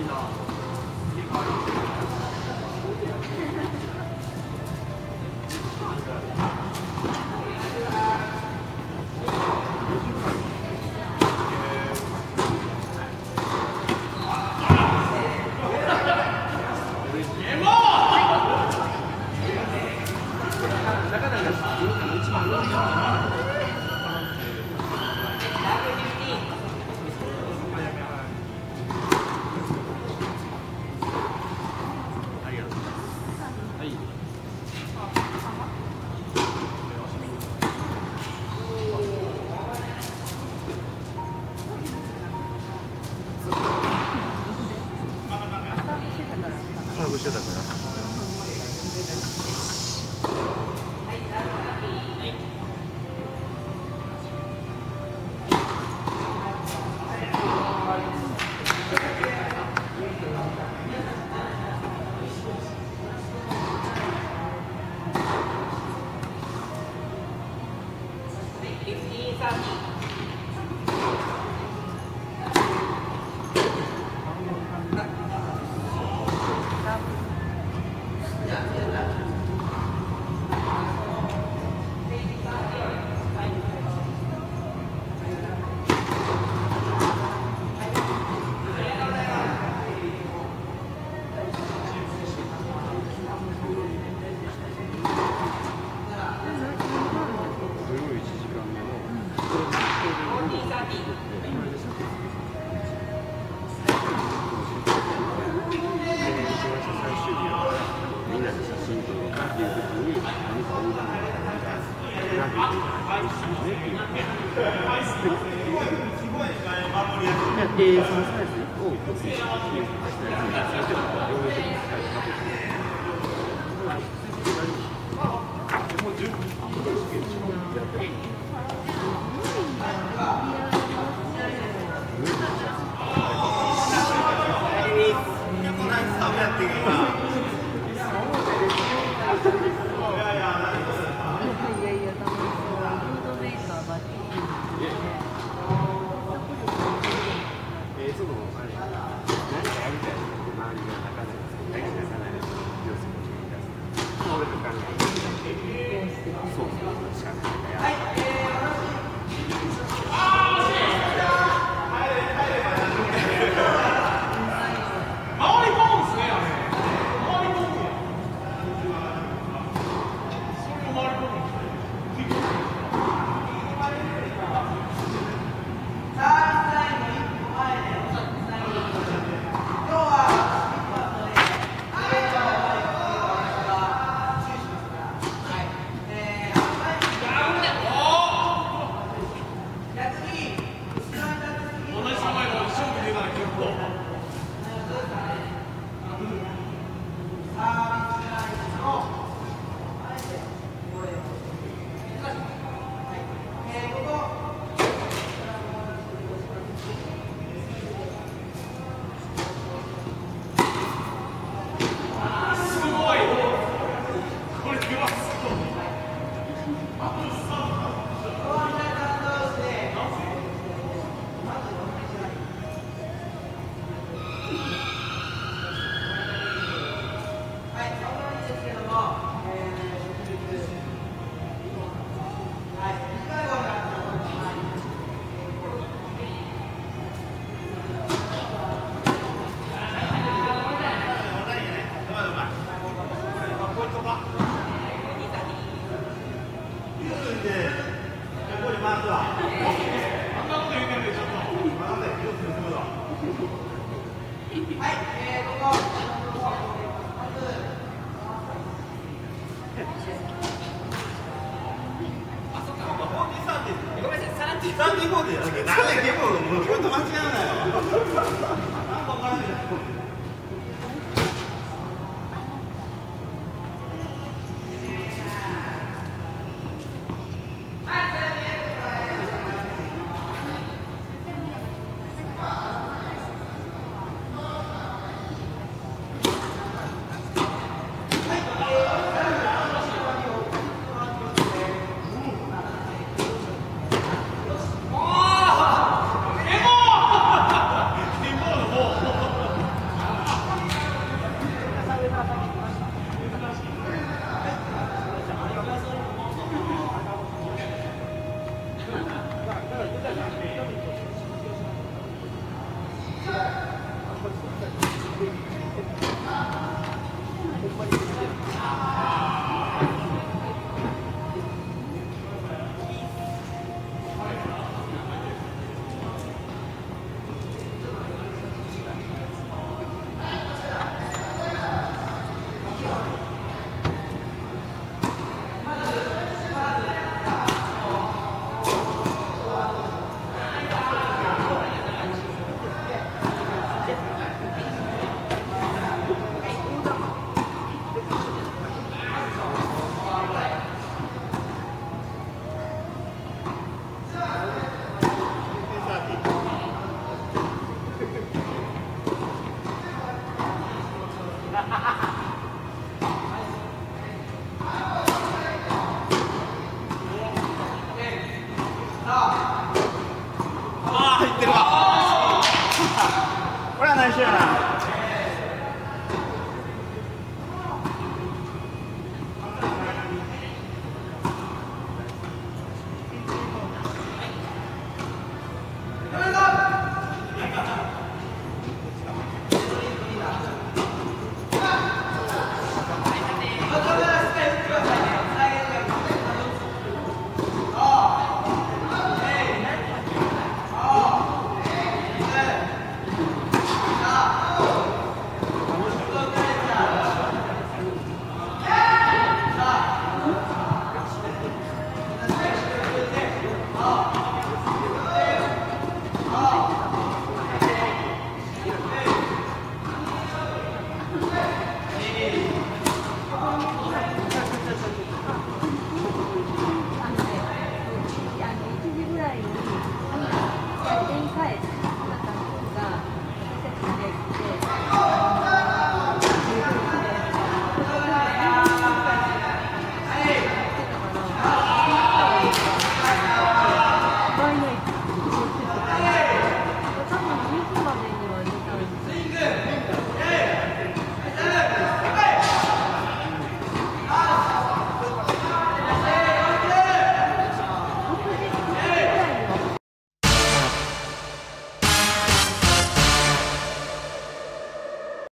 ないな。グラそうそうなんでやっけ？なんでボもうと間違うなよ。谢谢